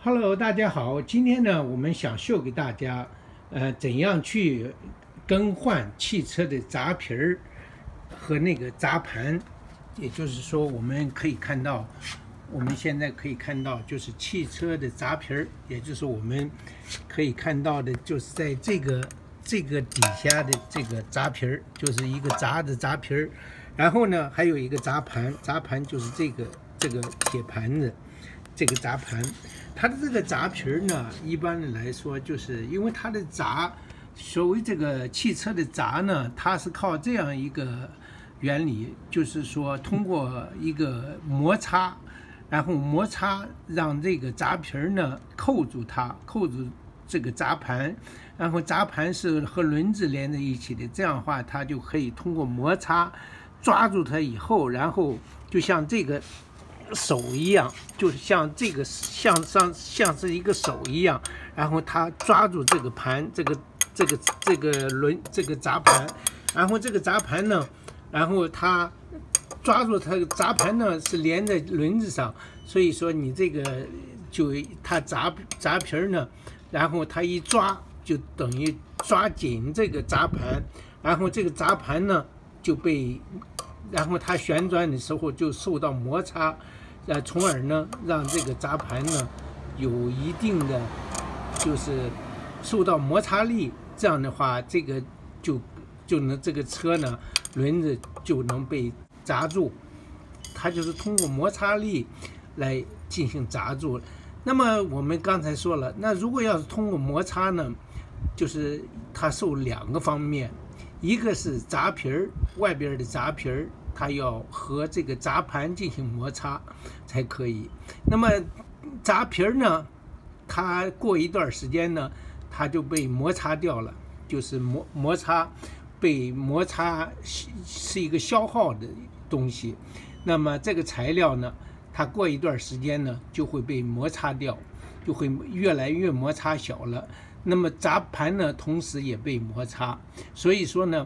Hello，大家好，今天呢，我们想秀给大家，呃，怎样去更换汽车的闸皮儿和那个闸盘，也就是说，我们可以看到，我们现在可以看到，就是汽车的闸皮儿，也就是我们可以看到的，就是在这个这个底下的这个闸皮儿，就是一个闸的闸皮儿，然后呢，还有一个闸盘，闸盘就是这个这个铁盘子。这个闸盘，它的这个闸皮儿呢，一般的来说，就是因为它的闸，所谓这个汽车的闸呢，它是靠这样一个原理，就是说通过一个摩擦，然后摩擦让这个闸皮儿呢扣住它，扣住这个闸盘，然后闸盘是和轮子连在一起的，这样的话它就可以通过摩擦抓住它以后，然后就像这个。手一样，就是像这个，像像像是一个手一样，然后他抓住这个盘，这个这个这个轮，这个闸盘，然后这个闸盘呢，然后他抓住它闸盘呢是连在轮子上，所以说你这个就它闸闸皮儿呢，然后它一抓就等于抓紧这个闸盘，然后这个闸盘呢就被，然后它旋转的时候就受到摩擦。呃，从而呢，让这个闸盘呢有一定的就是受到摩擦力，这样的话，这个就就能这个车呢轮子就能被砸住，它就是通过摩擦力来进行砸住。那么我们刚才说了，那如果要是通过摩擦呢，就是它受两个方面，一个是闸皮儿外边的闸皮儿。它要和这个闸盘进行摩擦才可以。那么闸皮儿呢，它过一段时间呢，它就被摩擦掉了，就是摩摩擦被摩擦是是一个消耗的东西。那么这个材料呢，它过一段时间呢就会被摩擦掉，就会越来越摩擦小了。那么闸盘呢，同时也被摩擦。所以说呢。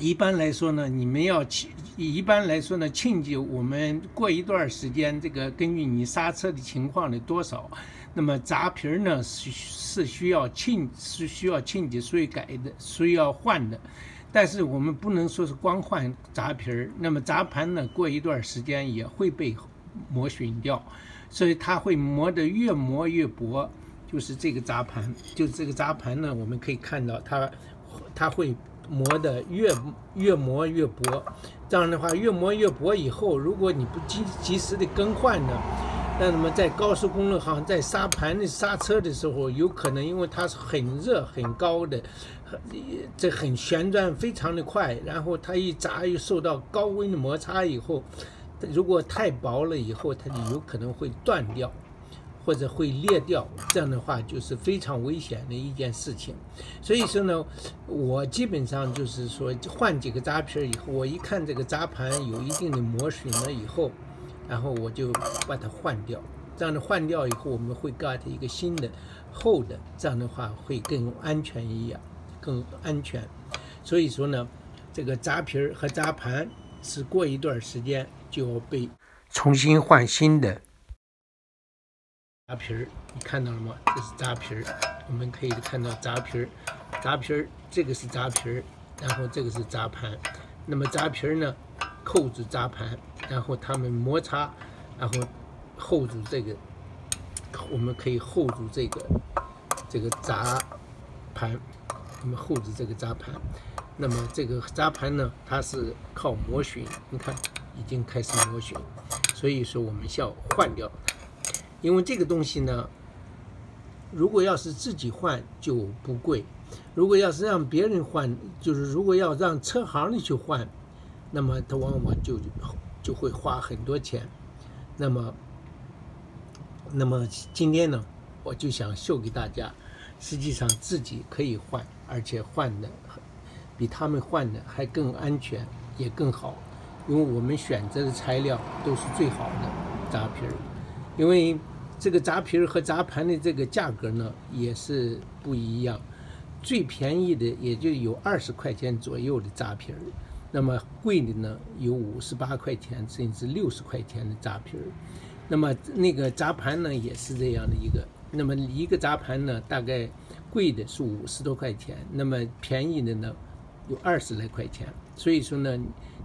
一般来说呢，你们要庆，一般来说呢，庆忌我们过一段时间，这个根据你刹车的情况的多少，那么闸皮儿呢是是需要庆，是需要庆忌，所以改的，所以要换的。但是我们不能说是光换闸皮儿，那么闸盘呢，过一段时间也会被磨损掉，所以它会磨得越磨越薄，就是这个闸盘，就是这个闸盘呢，我们可以看到它，它会。磨的越越磨越薄，这样的话越磨越薄以后，如果你不及及时的更换呢，那那么在高速公路上在刹盘的刹车的时候，有可能因为它是很热很高的，这很旋转非常的快，然后它一砸又受到高温的摩擦以后，如果太薄了以后，它就有可能会断掉。或者会裂掉，这样的话就是非常危险的一件事情。所以说呢，我基本上就是说换几个闸皮儿以后，我一看这个闸盘有一定的磨损了以后，然后我就把它换掉。这样的换掉以后，我们会 get 一个新的厚的，这样的话会更安全一样，更安全。所以说呢，这个闸皮儿和闸盘是过一段时间就要被重新换新的。扎皮儿，你看到了吗？这是扎皮儿，我们可以看到扎皮儿，扎皮儿，这个是扎皮儿，然后这个是扎盘。那么扎皮儿呢，扣住扎盘，然后它们摩擦，然后扣住这个，我们可以扣住这个这个扎盘，我们扣住这个扎盘。那么这个扎盘呢，它是靠磨损，你看已经开始磨损，所以说我们需要换掉。因为这个东西呢，如果要是自己换就不贵，如果要是让别人换，就是如果要让车行里去换，那么他往往就就会花很多钱。那么，那么今天呢，我就想秀给大家，实际上自己可以换，而且换的比他们换的还更安全，也更好，因为我们选择的材料都是最好的扎皮儿，因为。这个闸皮儿和闸盘的这个价格呢，也是不一样。最便宜的也就有二十块钱左右的闸皮儿，那么贵的呢有五十八块钱甚至六十块钱的闸皮儿。那么那个砸盘呢，也是这样的一个。那么一个砸盘呢，大概贵的是五十多块钱，那么便宜的呢，有二十来块钱。所以说呢，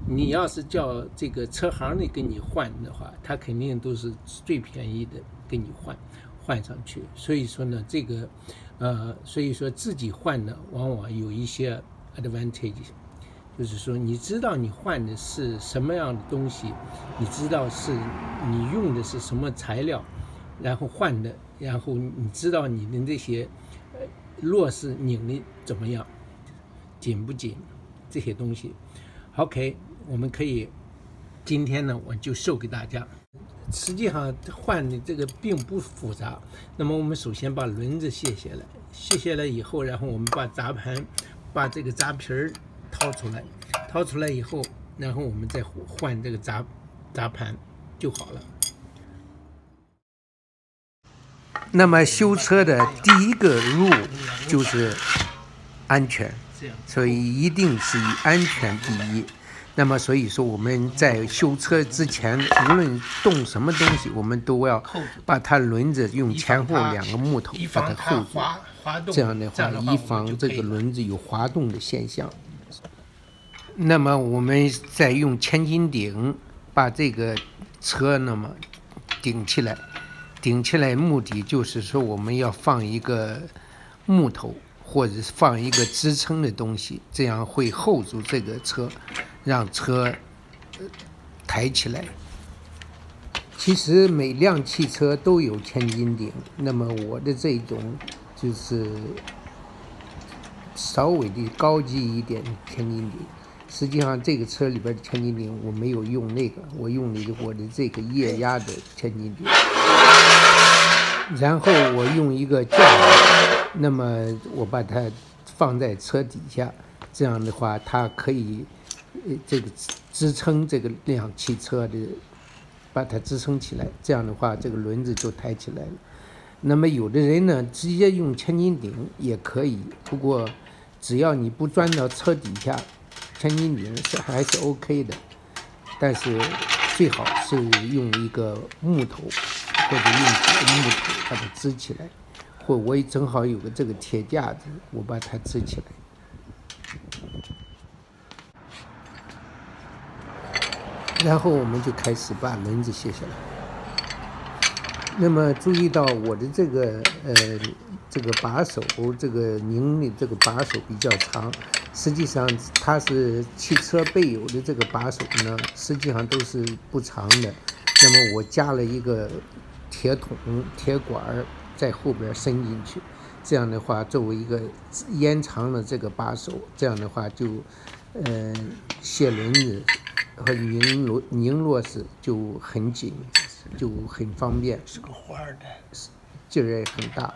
你要是叫这个车行的给你换的话，他肯定都是最便宜的给你换换上去。所以说呢，这个呃，所以说自己换呢，往往有一些 advantage。就是说，你知道你换的是什么样的东西，你知道是你用的是什么材料，然后换的，然后你知道你的这些呃螺丝拧的怎么样，紧不紧，这些东西。OK，我们可以今天呢，我就秀给大家。实际上换的这个并不复杂。那么我们首先把轮子卸下来，卸下来以后，然后我们把砸盘，把这个砸皮儿。掏出来，掏出来以后，然后我们再换这个砸砸盘就好了。那么修车的第一个路就是安全，所以一定是以安全第一。那么所以说我们在修车之前，无论动什么东西，我们都要把它轮子用前后两个木头把它扣住，这样的话以防这个轮子有滑动的现象。那么我们再用千斤顶把这个车那么顶起来，顶起来目的就是说我们要放一个木头或者是放一个支撑的东西，这样会 hold 住这个车，让车抬起来。其实每辆汽车都有千斤顶，那么我的这种就是稍微的高级一点千斤顶。实际上，这个车里边的千斤顶我没有用那个，我用的我的这个液压的千斤顶。然后我用一个架子，那么我把它放在车底下，这样的话它可以呃这个支撑这个辆汽车的，把它支撑起来。这样的话，这个轮子就抬起来了。那么有的人呢，直接用千斤顶也可以，不过只要你不钻到车底下。千斤顶是还是 OK 的，但是最好是用一个木头或者用几个木头把它支起来，或我也正好有个这个铁架子，我把它支起来，然后我们就开始把轮子卸下来。那么注意到我的这个呃这个把手，这个拧的这个把手比较长。实际上，它是汽车备有的这个把手呢，实际上都是不长的。那么我加了一个铁桶、铁管在后边伸进去，这样的话作为一个延长了这个把手，这样的话就，呃，卸轮子和拧螺拧螺丝就很紧，就很方便。是个花的，劲儿也很大。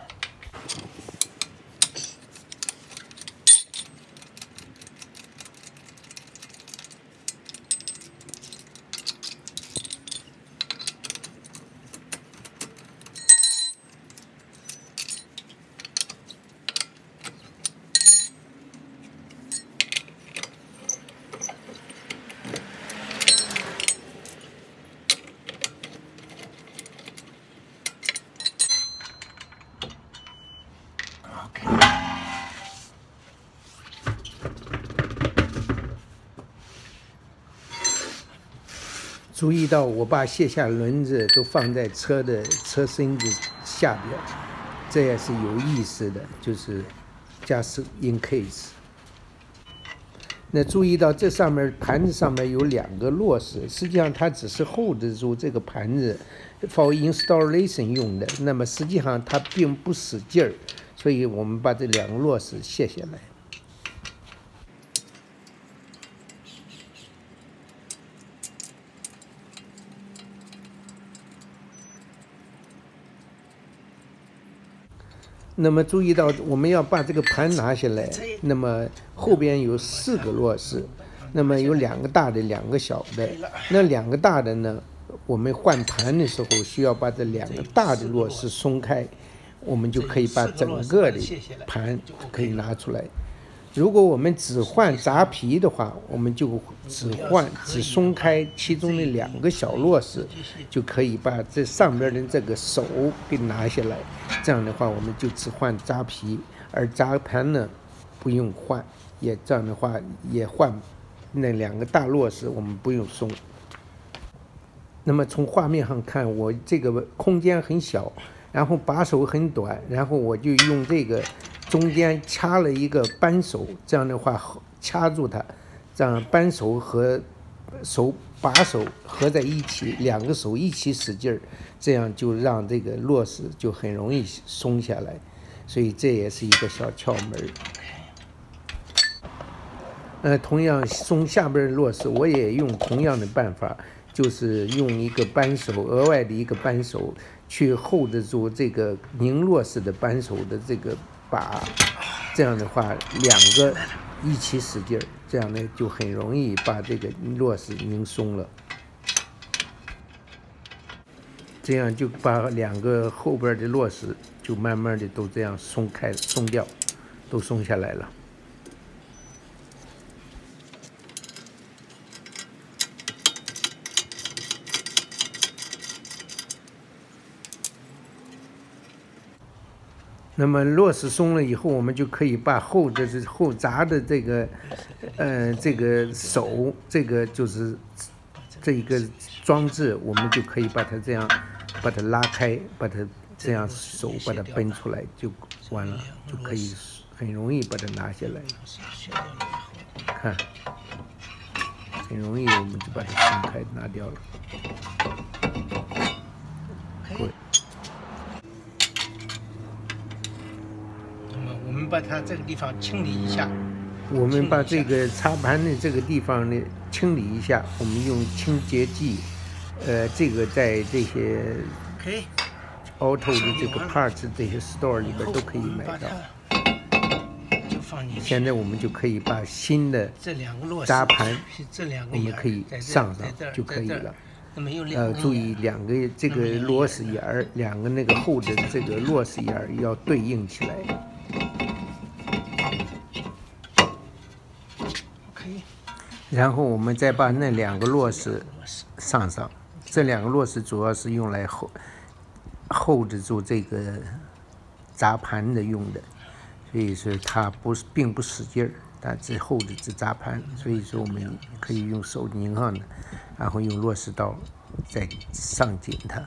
注意到我把卸下轮子都放在车的车身子下边，这也是有意思的，就是驾驶 in case。那注意到这上面盘子上面有两个螺丝，实际上它只是 hold 住这个盘子 for installation 用的，那么实际上它并不使劲儿，所以我们把这两个螺丝卸下来。那么注意到，我们要把这个盘拿下来，那么后边有四个螺丝，那么有两个大的，两个小的。那两个大的呢，我们换盘的时候需要把这两个大的螺丝松开，我们就可以把整个的盘可以拿出来。如果我们只换闸皮的话，我们就只换只松开其中的两个小螺丝，就可以把这上边的这个手给拿下来。这样的话，我们就只换闸皮，而闸盘呢不用换，也这样的话也换那两个大螺丝，我们不用松。那么从画面上看，我这个空间很小，然后把手很短，然后我就用这个。中间掐了一个扳手，这样的话掐住它，这样扳手和手把手合在一起，两个手一起使劲儿，这样就让这个螺丝就很容易松下来，所以这也是一个小窍门儿。呃，同样松下边的螺丝，我也用同样的办法，就是用一个扳手，额外的一个扳手去 hold 住这个拧螺丝的扳手的这个。把这样的话，两个一起使劲儿，这样呢就很容易把这个螺丝拧松了。这样就把两个后边的螺丝就慢慢的都这样松开、松掉，都松下来了。那么螺丝松了以后，我们就可以把后的这后闸的这个，呃，这个手，这个就是这一个装置，我们就可以把它这样把它拉开，把它这样手把它奔出来就完了，就可以很容易把它拿下来。看，很容易，我们就把它松开拿掉了。把它这个地方清理一下。我们把这个插盘的这个地方呢清理一下。我们用清洁剂，呃，这个在这些 auto 的这个 parts 这些 store 里边都可以买到。现在我们就可以把新的扎盘，我们可以上上就可以了。呃，注意两个这个螺丝眼儿，两个那个后的这个螺丝眼儿要对应起来。然后我们再把那两个螺丝上上，这两个螺丝主要是用来 hold hold 住这个砸盘的用的，所以说它不是并不使劲儿，但只 hold 这砸盘，所以说我们可以用手拧上的，然后用螺丝刀再上紧它。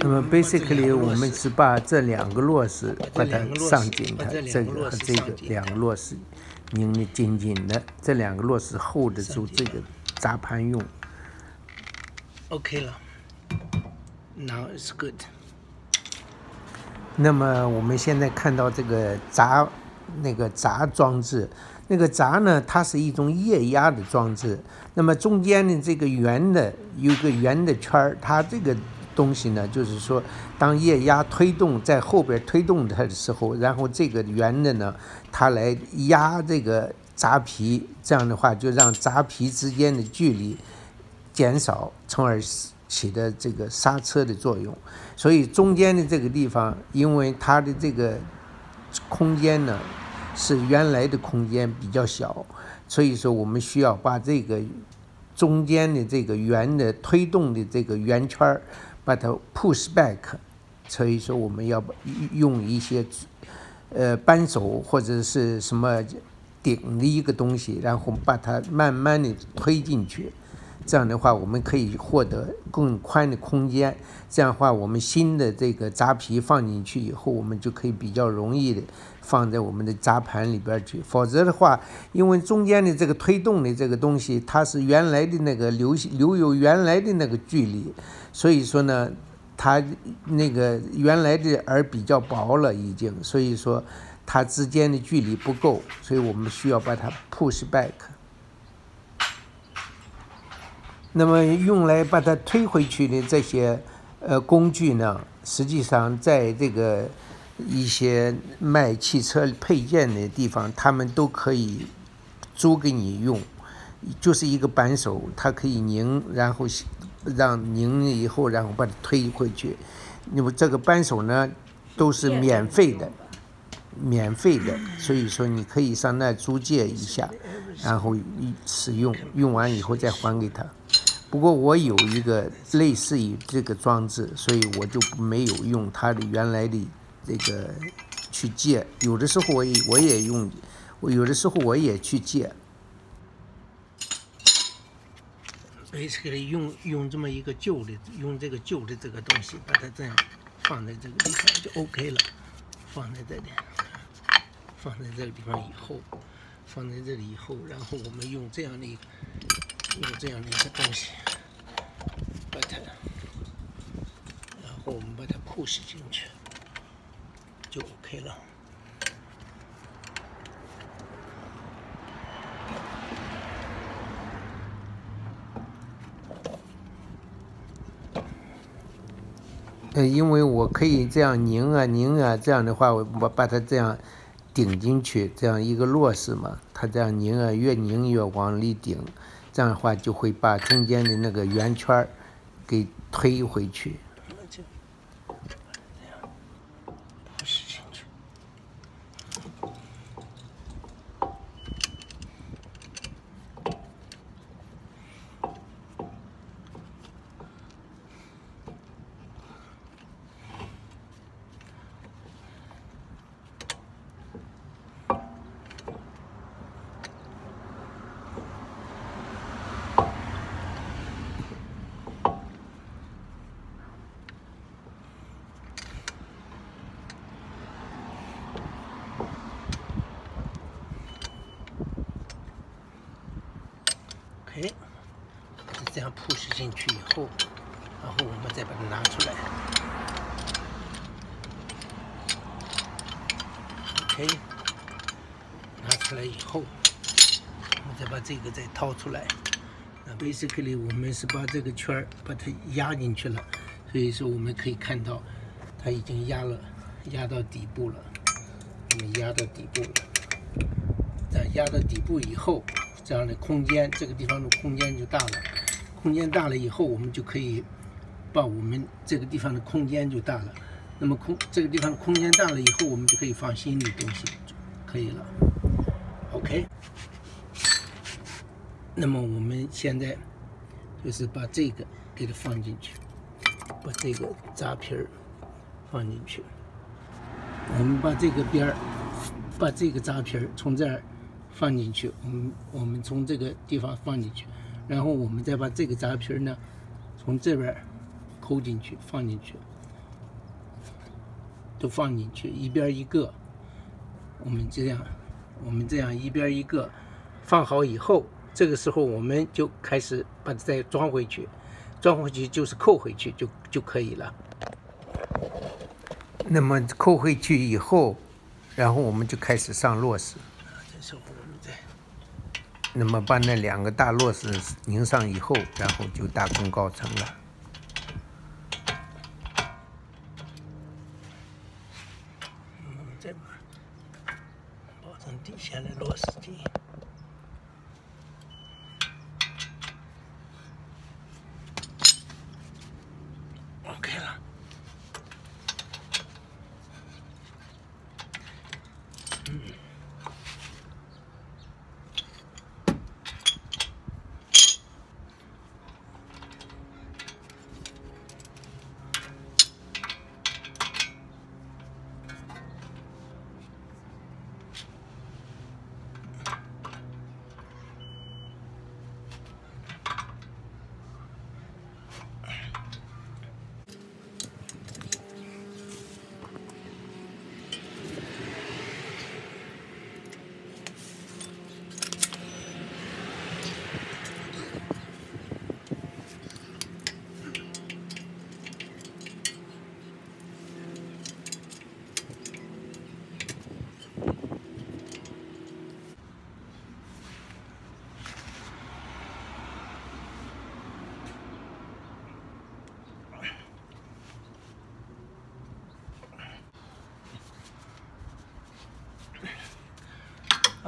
那么，basically，我们是把这两个螺丝把它上紧它，这个和这个两个螺丝拧的紧紧的，这两个螺丝 hold 住这个闸盘用。OK 了，Now it's good。那么我们现在看到这个闸那个闸装置，那个闸呢，它是一种液压的装置。那么中间的这个圆的有个圆的圈儿，它这个。东西呢，就是说，当液压推动在后边推动它的时候，然后这个圆的呢，它来压这个闸皮，这样的话就让闸皮之间的距离减少，从而起的这个刹车的作用。所以中间的这个地方，因为它的这个空间呢是原来的空间比较小，所以说我们需要把这个中间的这个圆的推动的这个圆圈儿。把它 push back，所以说我们要用一些呃扳手或者是什么顶的一个东西，然后把它慢慢的推进去。这样的话，我们可以获得更宽的空间。这样的话，我们新的这个扎皮放进去以后，我们就可以比较容易的放在我们的扎盘里边去。否则的话，因为中间的这个推动的这个东西，它是原来的那个留留有原来的那个距离。所以说呢，它那个原来的耳比较薄了，已经，所以说它之间的距离不够，所以我们需要把它 push back。那么用来把它推回去的这些呃工具呢，实际上在这个一些卖汽车配件的地方，他们都可以租给你用，就是一个扳手，它可以拧，然后让拧以后，然后把它推回去。那么这个扳手呢，都是免费的，免费的，所以说你可以上那租借一下，然后使用，用完以后再还给他。不过我有一个类似于这个装置，所以我就没有用它的原来的这个去借。有的时候我也我也用，我有的时候我也去借。basically 用用这么一个旧的，用这个旧的这个东西，把它这样放在这个地方就 OK 了。放在这里，放在这个地方以后，放在这里以后，然后我们用这样的一个，用这样的一个东西，把它，然后我们把它 push 进去，就 OK 了。呃，因为我可以这样拧啊拧啊，这样的话，我我把它这样顶进去，这样一个螺丝嘛，它这样拧啊，越拧越往里顶，这样的话就会把中间的那个圆圈给推回去。OK，这样 push 进去以后，然后我们再把它拿出来。OK，拿出来以后，我们再把这个再掏出来。那 basically 我们是把这个圈儿把它压进去了，所以说我们可以看到它已经压了，压到底部了。我们压到底部了，在压到底部以后。这样的空间，这个地方的空间就大了。空间大了以后，我们就可以把我们这个地方的空间就大了。那么空这个地方空间大了以后，我们就可以放新的东西，可以了。OK。那么我们现在就是把这个给它放进去，把这个扎皮儿放进去。我们把这个边儿，把这个扎皮儿从这儿。放进去，我们我们从这个地方放进去，然后我们再把这个扎皮呢，从这边抠进去，放进去，都放进去，一边一个，我们这样，我们这样一边一个，放好以后，这个时候我们就开始把它再装回去，装回去就是扣回去就就可以了。那么扣回去以后，然后我们就开始上螺丝。那么把那两个大螺丝拧上以后，然后就大功告成了。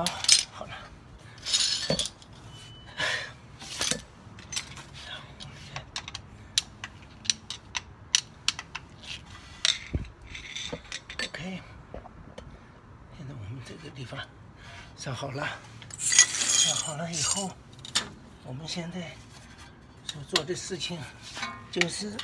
好好了。Ok 现在我们这个地方上好了。上好了以后我们现在所做的事情就是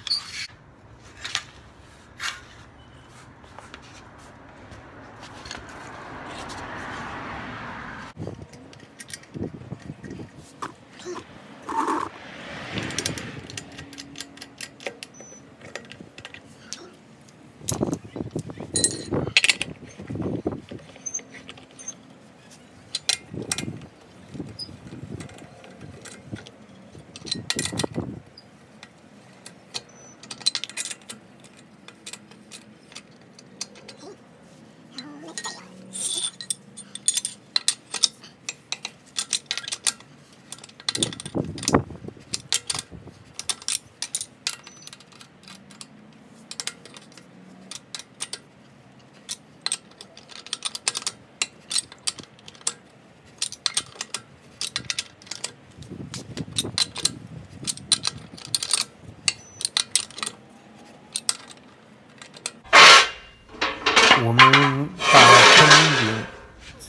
我们把千斤顶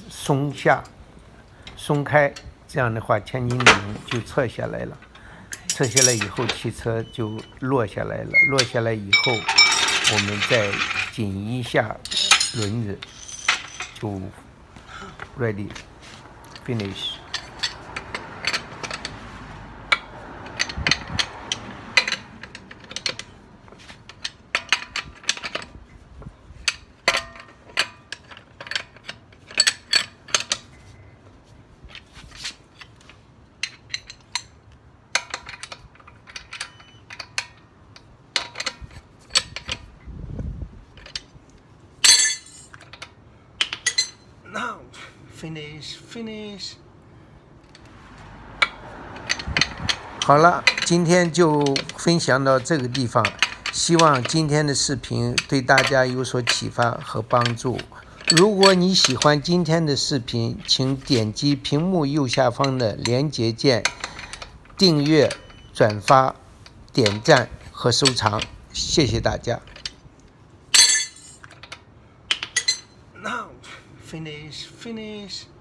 松下、松开，这样的话，千斤顶就撤下来了。撤下来以后，汽车就落下来了。落下来以后，我们再紧一下轮子，就 ready finish。Now finish, finish。好了，今天就分享到这个地方。希望今天的视频对大家有所启发和帮助。如果你喜欢今天的视频，请点击屏幕右下方的连接键，订阅、转发、点赞和收藏。谢谢大家。Finish, finish.